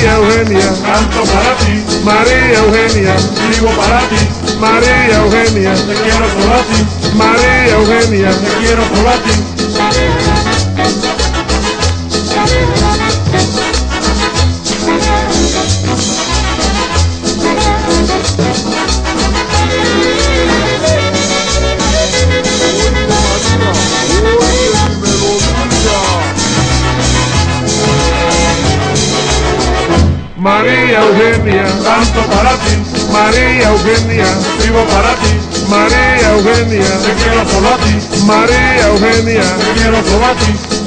María Eugenia, canto para ti, María Eugenia, vivo para ti, María Eugenia, te quiero solo a ti, María Eugenia, te quiero solo a ti. María Eugenia, Canto para ti, María Eugenia, vivo para ti, María Eugenia, te quiero solo a ti, María Eugenia, te quiero solo a ti.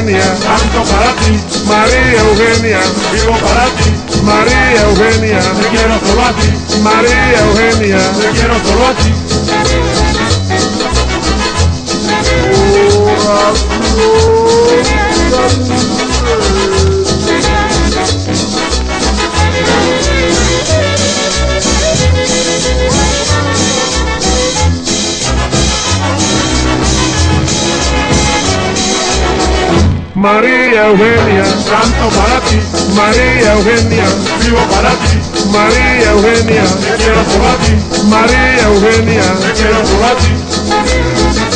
Eugenia, Canto para ti, María Eugenia, vivo para ti, María Eugenia, te quiero solo a ti, María Eugenia, te quiero solo a ti. María Eugenia, Canto para ti, María Eugenia, vivo para ti, María Eugenia, te quiero a ti, María Eugenia, te quiero a ti.